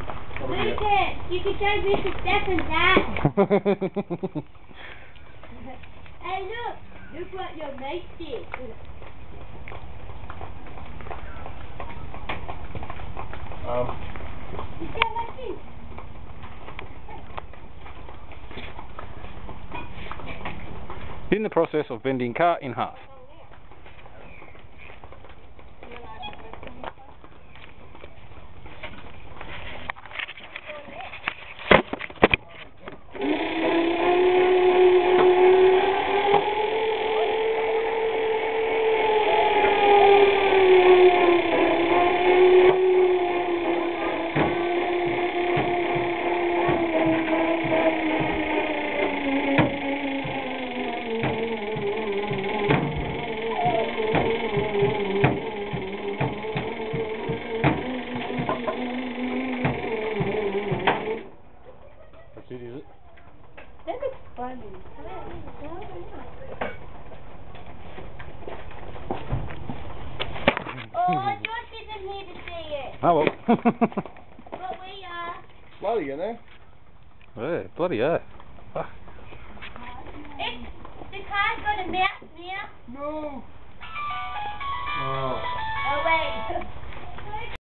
it. You can show Mr. Stefan that. Hey, look. Look what your mate did. um, You get like this. In the process of bending car in half. It? That looks funny. oh, I thought you didn't need to see it. Oh, well. but we are. Bloody, you know? Eh? Hey, bloody earth. It's, the car's got a mouth now. No.